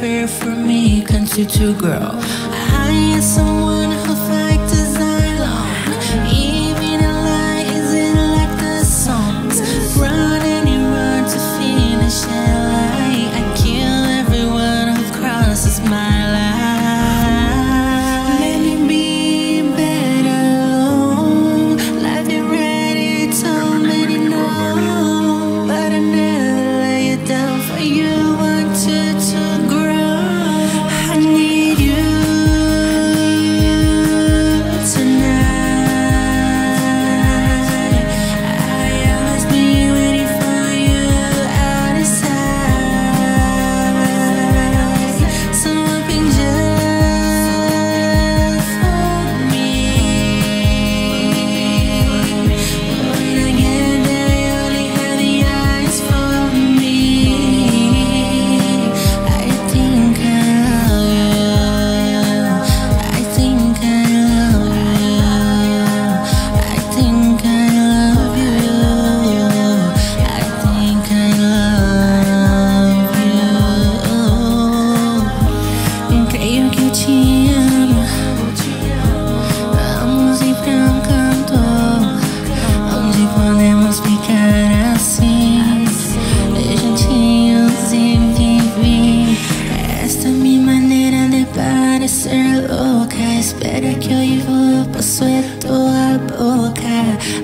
fair for me, country to grow. I need someone.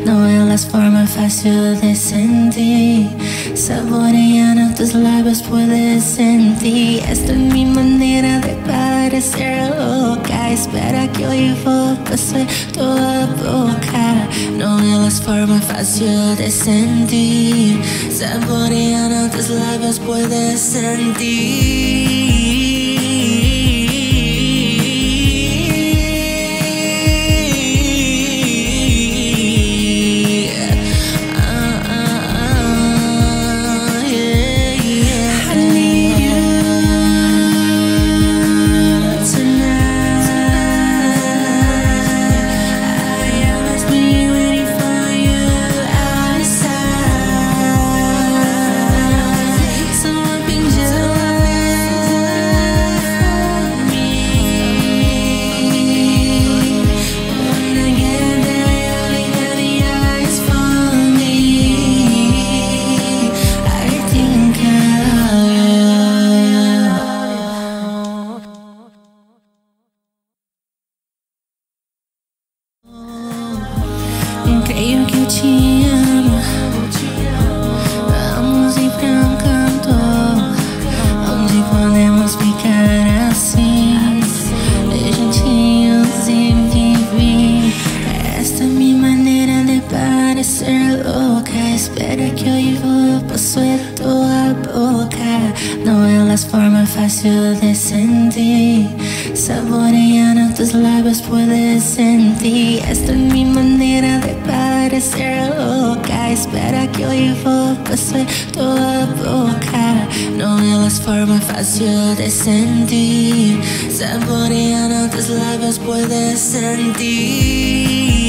No en las formas fáciles de sentir. Saboreando tus labios puedes sentir. Esta es mi manera de parecer loca. Espera que hoy pase toda boca No en las formas fáciles de sentir. Saboreando tus labios puedes sentir. Creio que eu te amo. Vamos ir pra um canto onde podemos ficar assim, juntinhos e viver. Esta é minha maneira de parecer louca. Espera que eu vivo possuir tua boca. Não é a forma fácil de sentir. Saboreando tus lábios puedes sentir. Esta é minha maneira parecer louca. Espera que eu vivo possuir tua boca. Não é a forma fácil de sentir. Saboreando tus lábios puedes sentir.